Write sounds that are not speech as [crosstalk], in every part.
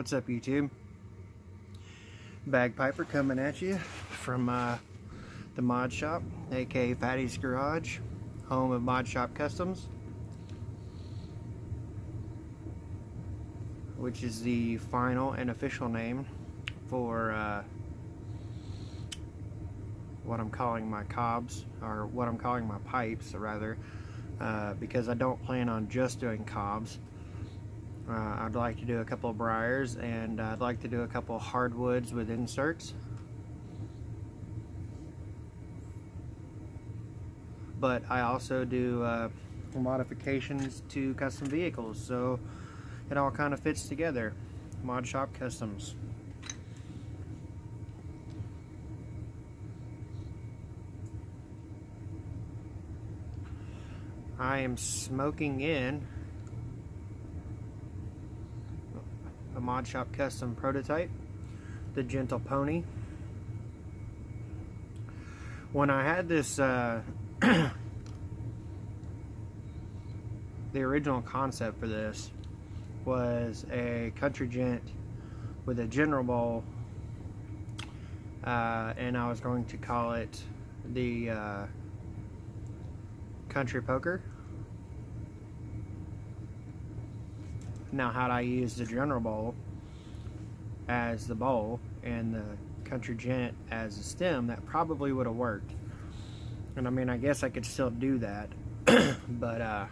What's up YouTube? Bagpiper coming at you from uh, the Mod Shop, aka Fatty's Garage, home of Mod Shop Customs. Which is the final and official name for uh, what I'm calling my cobs, or what I'm calling my pipes, rather, uh, because I don't plan on just doing cobs. Uh, I'd like to do a couple of briars and I'd like to do a couple of hardwoods with inserts. But I also do uh, modifications to custom vehicles, so it all kind of fits together. Mod Shop Customs. I am smoking in a Mod Shop custom prototype, the Gentle Pony. When I had this, uh, [clears throat] the original concept for this was a country gent with a general bowl, uh, and I was going to call it the uh, Country Poker. Now, had I used the General Bowl as the bowl and the Country Gent as the stem, that probably would have worked. And I mean, I guess I could still do that, [clears throat] but uh,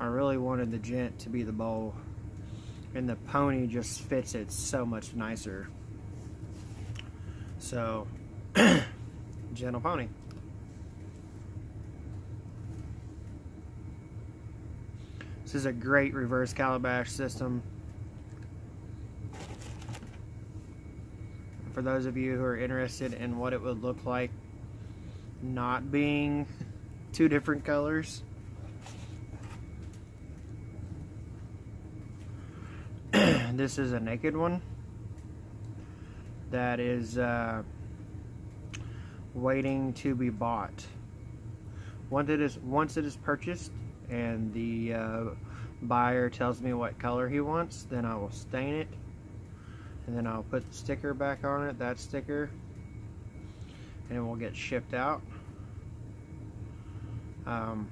I really wanted the Gent to be the bowl, and the Pony just fits it so much nicer. So, [clears throat] Gentle Pony. This is a great reverse calabash system. For those of you who are interested in what it would look like not being two different colors. [clears throat] this is a naked one that is uh, waiting to be bought. Once it is once it is purchased, and the uh, buyer tells me what color he wants, then I will stain it. And then I'll put the sticker back on it, that sticker, and it will get shipped out. Um,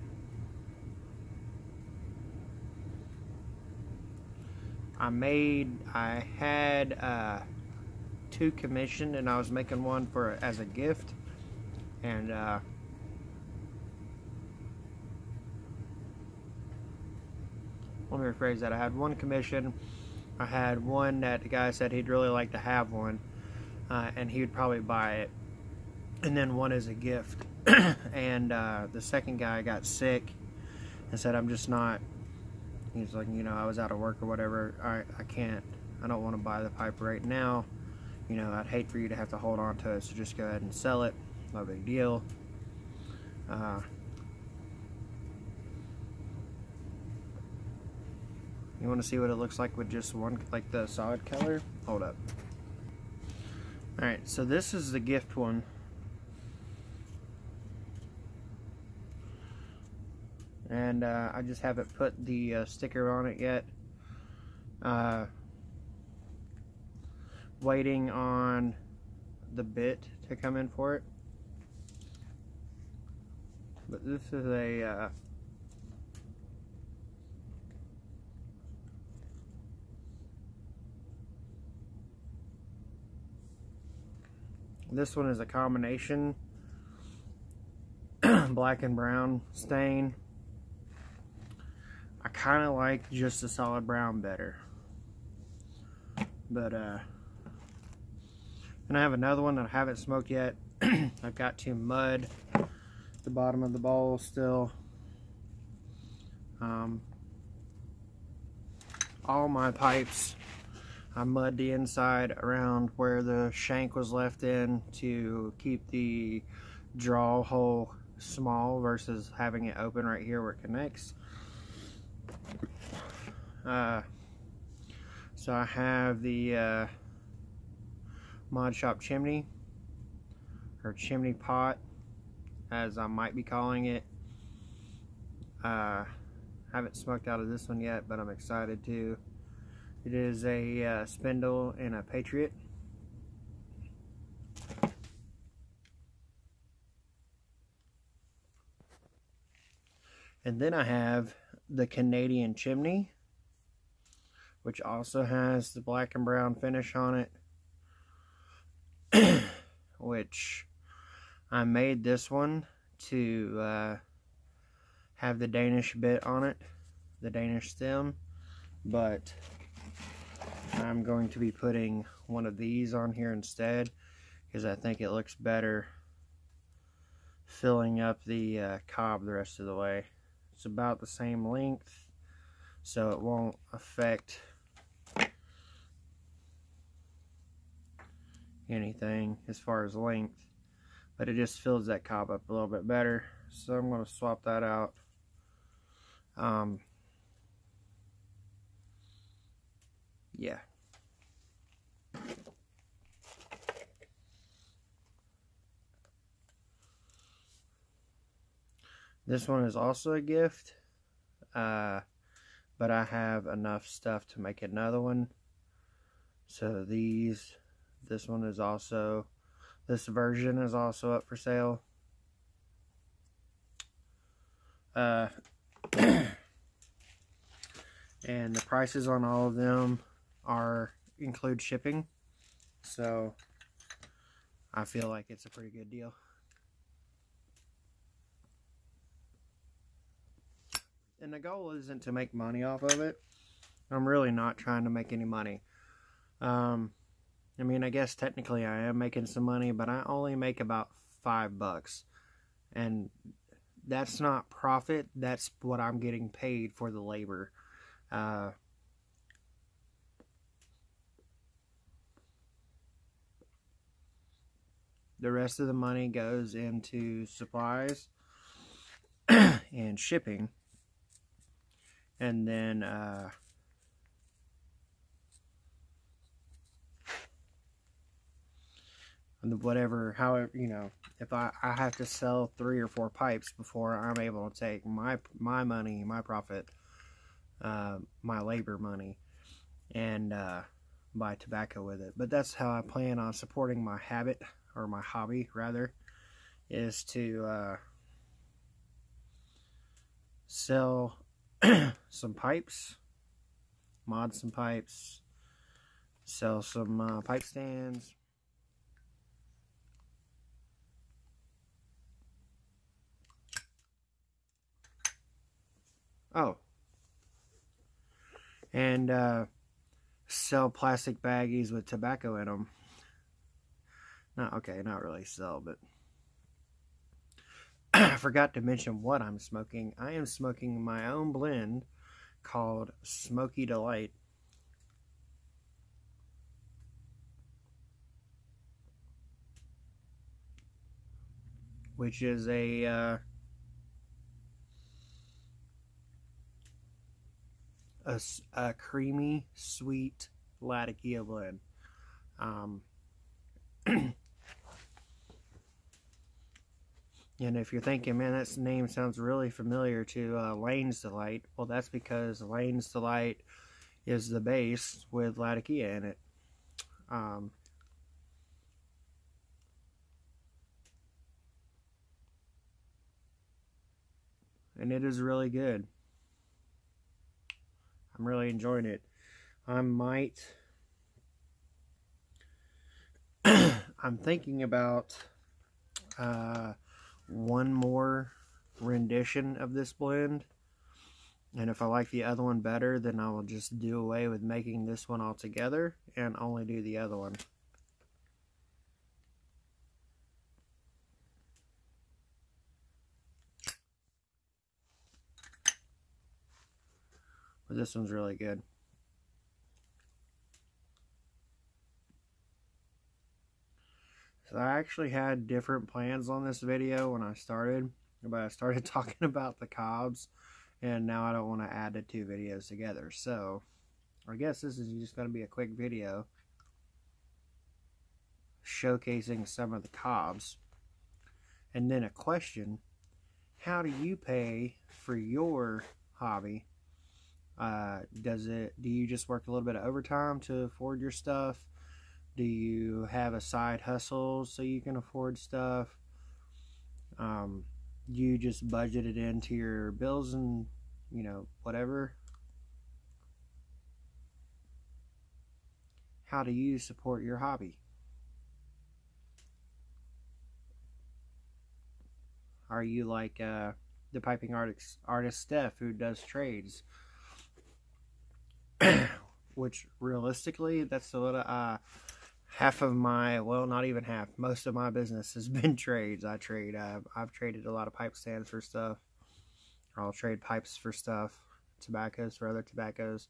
I made, I had uh, two commissioned and I was making one for as a gift. And uh, let me rephrase that. I had one commission. I had one that the guy said he'd really like to have one, uh, and he would probably buy it. And then one as a gift. [clears throat] and uh, the second guy got sick and said, I'm just not. He's like, you know, I was out of work or whatever. I, I can't. I don't want to buy the pipe right now. You know, I'd hate for you to have to hold on to it, so just go ahead and sell it. No big deal. Uh, You want to see what it looks like with just one, like the solid color? Hold up. Alright, so this is the gift one. And uh, I just haven't put the uh, sticker on it yet. Uh, waiting on the bit to come in for it. But this is a This one is a combination [clears throat] black and brown stain. I kind of like just a solid brown better. But, uh, and I have another one that I haven't smoked yet. [clears throat] I've got to mud the bottom of the bowl still. Um, all my pipes I mud the inside around where the shank was left in to keep the draw hole small versus having it open right here where it connects. Uh, so I have the uh, Mod Shop chimney or chimney pot as I might be calling it. Uh, Haven't smoked out of this one yet, but I'm excited to. It is a uh, spindle and a Patriot. And then I have the Canadian Chimney, which also has the black and brown finish on it, [clears throat] which I made this one to uh, have the Danish bit on it, the Danish stem, but I'm going to be putting one of these on here instead because I think it looks better filling up the uh, cob the rest of the way. It's about the same length, so it won't affect anything as far as length, but it just fills that cob up a little bit better. So I'm going to swap that out. Um, yeah. This one is also a gift, uh, but I have enough stuff to make another one. So these, this one is also, this version is also up for sale. Uh, [clears throat] and the prices on all of them are include shipping. So I feel like it's a pretty good deal. And the goal isn't to make money off of it. I'm really not trying to make any money. Um, I mean, I guess technically I am making some money, but I only make about five bucks, and that's not profit. That's what I'm getting paid for the labor. Uh, the rest of the money goes into supplies [clears throat] and shipping and then uh, and whatever however you know if I, I have to sell three or four pipes before I'm able to take my my money my profit uh, my labor money and uh, buy tobacco with it. But that's how I plan on supporting my habit or my hobby rather is to uh, sell [clears throat] some pipes, mod some pipes, sell some uh, pipe stands. Oh. And uh, sell plastic baggies with tobacco in them. Not okay, not really sell, but [clears throat] I forgot to mention what I'm smoking. I am smoking my own blend called Smoky Delight. Which is a uh, a, a creamy, sweet Latakia blend. Um, [clears throat] And if you're thinking, man, that name sounds really familiar to uh, Lane's Delight, well, that's because Lane's Delight is the base with Latakia in it. Um, and it is really good. I'm really enjoying it. I might. [clears throat] I'm thinking about. Uh, one more rendition of this blend. And if I like the other one better, then I will just do away with making this one altogether and only do the other one. But this one's really good. I actually had different plans on this video when I started, but I started [laughs] talking about the cobs, and now I don't want to add the two videos together. So I guess this is just going to be a quick video showcasing some of the cobs. And then a question, how do you pay for your hobby? Uh, does it? Do you just work a little bit of overtime to afford your stuff? Do you have a side hustle so you can afford stuff? Um, you just budget it into your bills and you know whatever. How do you support your hobby? Are you like uh, the piping artist, artist Steph who does trades? [clears throat] Which realistically, that's a little uh, half of my well, not even half. Most of my business has [laughs] been trades. I trade. Uh, I've traded a lot of pipe stands for stuff. I'll trade pipes for stuff, tobaccos for other tobaccos.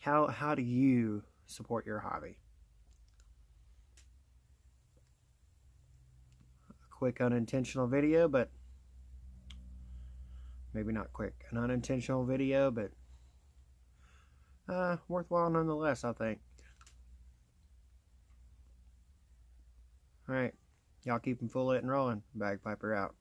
How how do you support your hobby? quick unintentional video, but maybe not quick. An unintentional video, but uh, worthwhile nonetheless, I think. Alright, y'all keep them full lit and rolling. Bagpiper out.